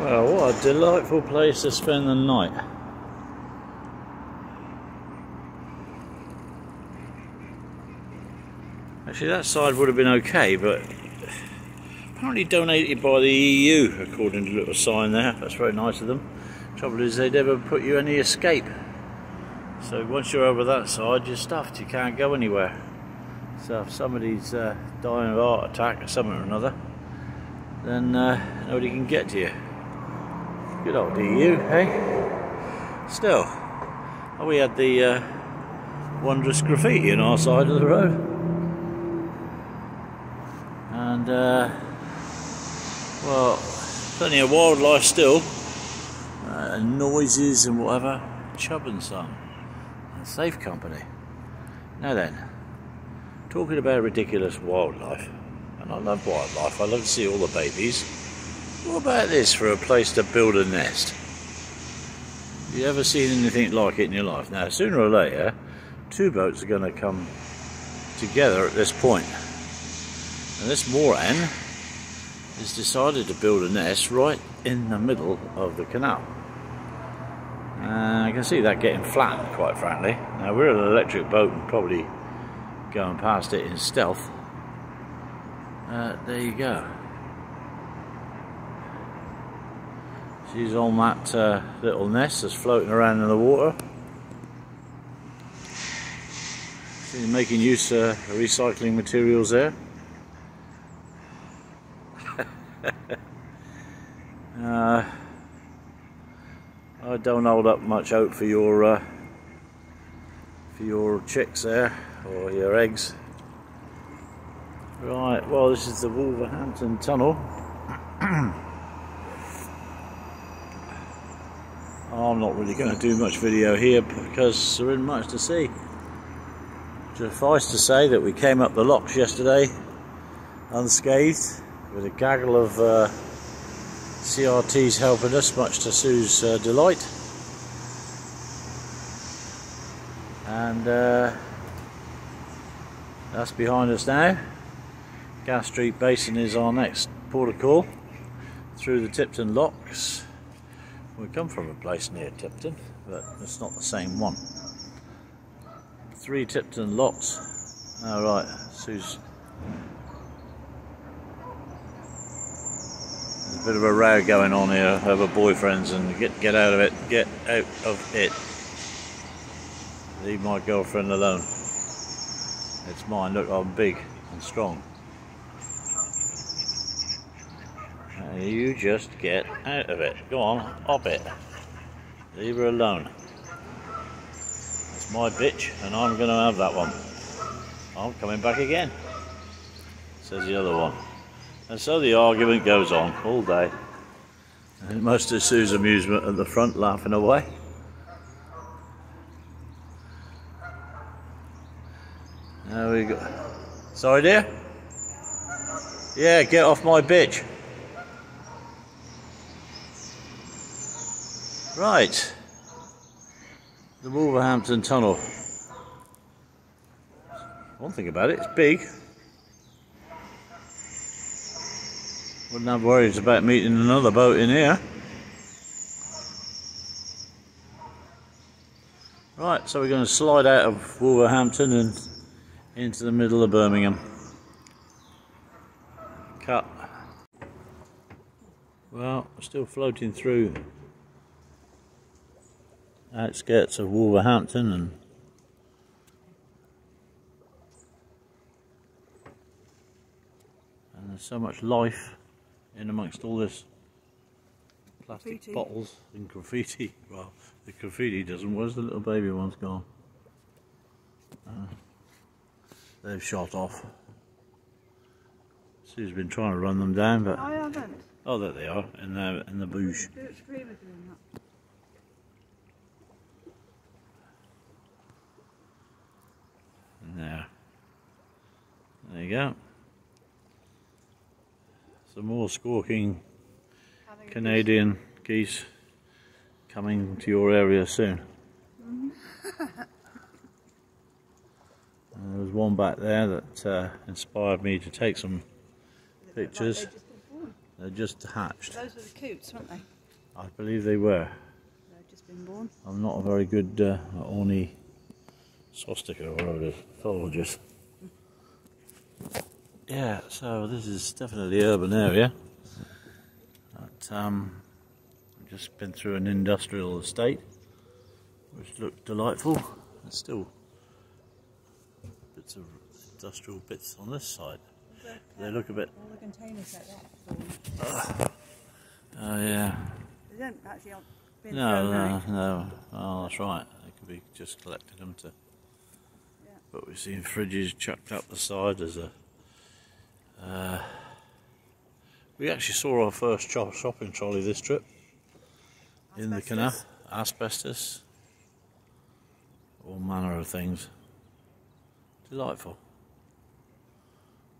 Well, what a delightful place to spend the night. Actually, that side would have been okay, but apparently donated by the EU, according to the little sign there. That's very nice of them. Trouble is, they never put you any escape. So once you're over that side, you're stuffed. You can't go anywhere. So if somebody's uh, dying of a heart attack or something or another, then uh, nobody can get to you. Good old EU, hey? Still, we had the uh, wondrous graffiti on our side of the road. And, uh, well, plenty of wildlife still, uh, noises and whatever. Chubb and and Safe Company. Now then, talking about ridiculous wildlife, and I love wildlife, I love to see all the babies. What about this for a place to build a nest? You ever seen anything like it in your life? Now, sooner or later, two boats are going to come together at this point. And this moran has decided to build a nest right in the middle of the canal. And I can see that getting flattened, quite frankly. Now, we're an electric boat and probably going past it in stealth. Uh, there you go. She's on that uh, little nest that's floating around in the water. She's making use of recycling materials there. uh, I don't hold up much hope for your uh, for your chicks there or your eggs. Right, well this is the Wolverhampton Tunnel. I'm not really going to do much video here because there isn't much to see. Suffice to say that we came up the locks yesterday unscathed with a gaggle of uh, CRTs helping us, much to Sue's uh, delight. And uh, that's behind us now. Gas Street Basin is our next port of call through the Tipton locks. We come from a place near Tipton, but it's not the same one. Three Tipton locks. All right, Sue's. There's a bit of a row going on here over boyfriends and get get out of it. Get out of it. Leave my girlfriend alone. It's mine. Look, I'm big and strong. You just get out of it. Go on, hop it. Leave her alone. It's my bitch, and I'm going to have that one. I'm coming back again, says the other one. And so the argument goes on all day. And most of Sue's amusement at the front laughing away. There we go. Sorry, dear? Yeah, get off my bitch. Right, the Wolverhampton Tunnel. One thing about it, it's big. Wouldn't have worries about meeting another boat in here. Right, so we're going to slide out of Wolverhampton and into the middle of Birmingham. Cut. Well, still floating through outskirts of Wolverhampton and and there's so much life in amongst all this plastic graffiti. bottles and graffiti. Well, the graffiti doesn't. Where's the little baby one's gone? Uh, they've shot off. Sue's been trying to run them down, but I haven't. Oh, there they are in the in the bush. There. There you go. Some more squawking Canadian geese coming to your area soon. there was one back there that uh, inspired me to take some pictures. They're just hatched. Those were the coots, weren't they? I believe they were. They've just been born. I'm not a very good uh, swastika or whatever it is. Yeah, so this is definitely urban area. But, um, I've just been through an industrial estate, which looked delightful. There's still bits of industrial bits on this side. They look a bit. All the containers like that. Oh yeah. They don't actually have been No, no, no. Oh, that's right. They could be just collected them to. But we've seen fridges chucked up the side as a. Uh, we actually saw our first cho- shopping trolley this trip in the canal. Asbestos. Asbestos. All manner of things. Delightful.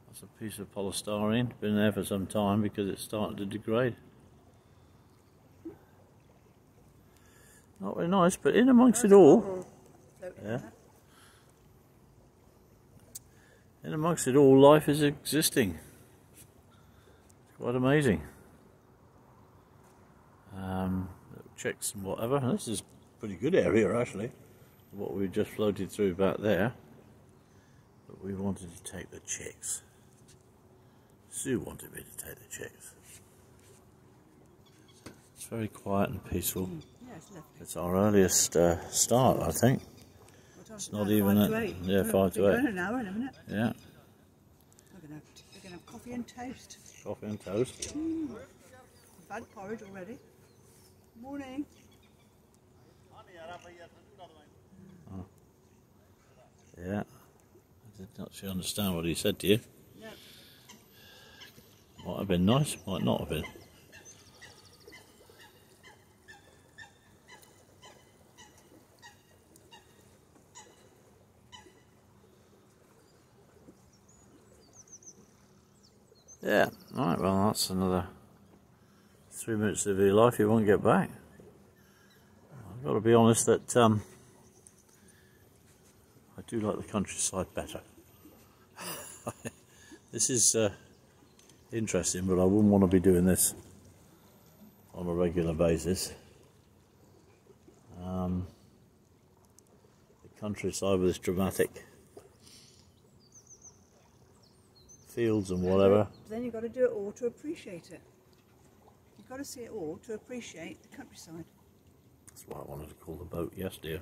That's a piece of polystyrene. Been there for some time because it's starting to degrade. Not very nice, but in amongst it all, Yeah. in that. in amongst it all, life is existing. It's quite amazing. Um, chicks and whatever. This is a pretty good area actually. What we just floated through back there. But we wanted to take the chicks. Sue wanted me to take the chicks. It's very quiet and peaceful. Yeah, it's. It's our earliest uh, start, I think. What time is it not even at- yeah, five to eight. an hour in a minute. Yeah, We're gonna have, we're gonna have coffee and toast. coffee and toast. Mm. I've had porridge already. Morning. Ah. Yeah. I did not actually understand what he said to you. No. Might have been nice, might not have been. Yeah, right, well, that's another three minutes of your life you won't get back. I've got to be honest that um, I do like the countryside better. this is uh, interesting, but I wouldn't want to be doing this on a regular basis. Um, the countryside with its dramatic fields and whatever. Then you've got to do it all to appreciate it. You've got to see it all to appreciate the countryside. That's what I wanted to call the boat, yes, dear.